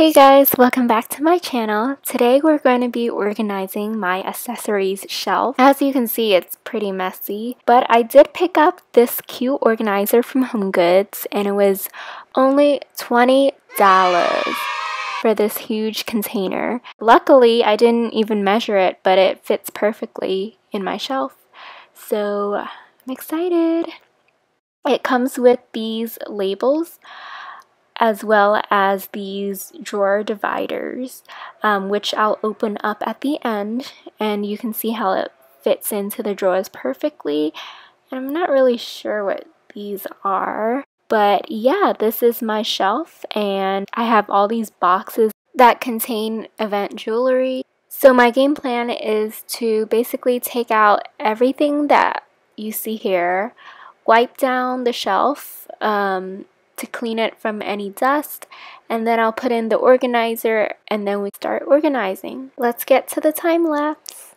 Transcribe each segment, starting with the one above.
Hey guys, welcome back to my channel. Today we're going to be organizing my accessories shelf. As you can see, it's pretty messy, but I did pick up this cute organizer from HomeGoods and it was only $20 for this huge container. Luckily, I didn't even measure it, but it fits perfectly in my shelf. So I'm excited. It comes with these labels as well as these drawer dividers, um, which I'll open up at the end and you can see how it fits into the drawers perfectly. And I'm not really sure what these are. But yeah, this is my shelf and I have all these boxes that contain event jewelry. So my game plan is to basically take out everything that you see here, wipe down the shelf, um, to clean it from any dust and then I'll put in the organizer and then we start organizing. Let's get to the time lapse.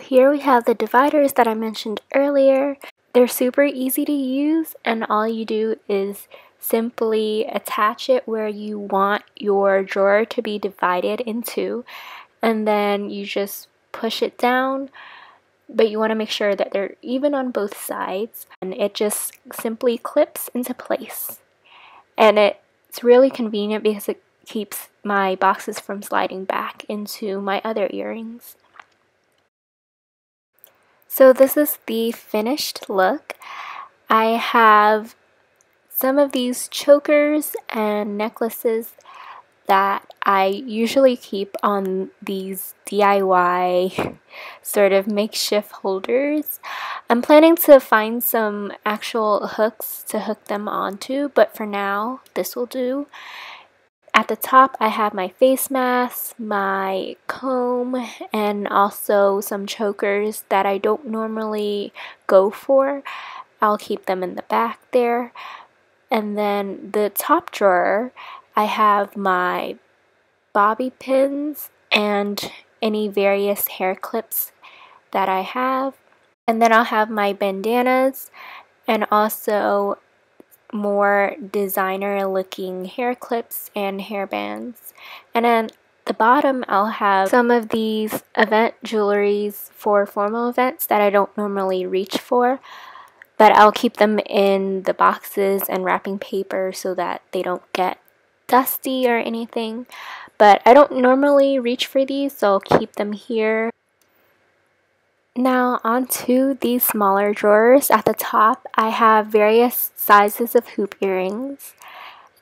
Here we have the dividers that I mentioned earlier. They're super easy to use and all you do is simply attach it where you want your drawer to be divided into and then you just push it down but you want to make sure that they're even on both sides and it just simply clips into place and it's really convenient because it keeps my boxes from sliding back into my other earrings. So this is the finished look. I have some of these chokers and necklaces that I usually keep on these DIY sort of makeshift holders. I'm planning to find some actual hooks to hook them onto, but for now, this will do. At the top, I have my face mask, my comb, and also some chokers that I don't normally go for. I'll keep them in the back there. And then the top drawer, I have my bobby pins and any various hair clips that I have. And then I'll have my bandanas and also more designer looking hair clips and hair bands. And then the bottom I'll have some of these event jewelries for formal events that I don't normally reach for. But I'll keep them in the boxes and wrapping paper so that they don't get dusty or anything. But I don't normally reach for these, so I'll keep them here. Now onto these smaller drawers. At the top, I have various sizes of hoop earrings.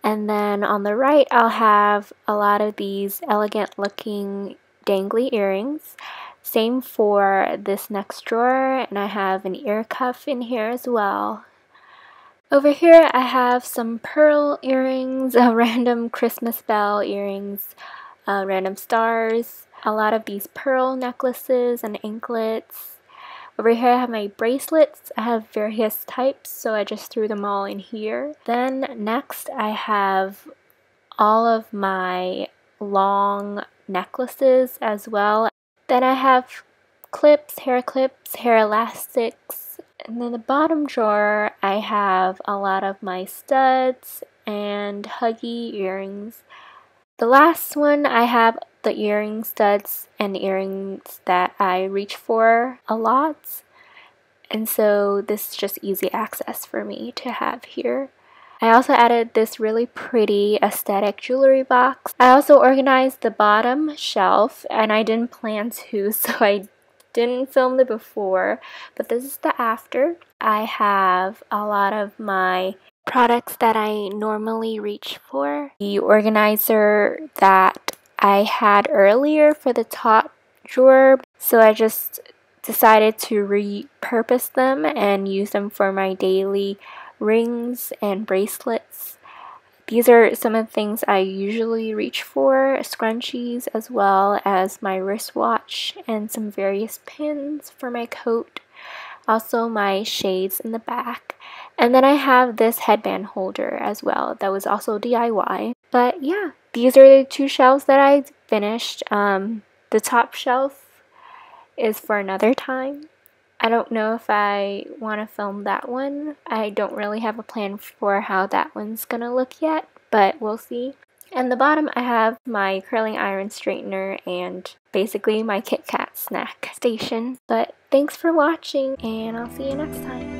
And then on the right, I'll have a lot of these elegant looking dangly earrings. Same for this next drawer, and I have an ear cuff in here as well. Over here, I have some pearl earrings, a random Christmas bell earrings, uh, random stars, a lot of these pearl necklaces and anklets. Over here I have my bracelets. I have various types, so I just threw them all in here. Then next I have all of my long necklaces as well. Then I have clips, hair clips, hair elastics. And then the bottom drawer I have a lot of my studs and huggy earrings. The last one I have the earring studs and earrings that I reach for a lot. And so this is just easy access for me to have here. I also added this really pretty aesthetic jewelry box. I also organized the bottom shelf and I didn't plan to so I didn't film the before but this is the after. I have a lot of my products that I normally reach for. The organizer that I had earlier for the top drawer so I just decided to repurpose them and use them for my daily rings and bracelets. These are some of the things I usually reach for, scrunchies as well as my wristwatch and some various pins for my coat. Also my shades in the back. And then I have this headband holder as well that was also DIY. But yeah, these are the two shelves that I finished. Um, the top shelf is for another time. I don't know if I want to film that one. I don't really have a plan for how that one's going to look yet, but we'll see. And the bottom I have my curling iron straightener and basically my Kit Kat snack station. But thanks for watching and I'll see you next time.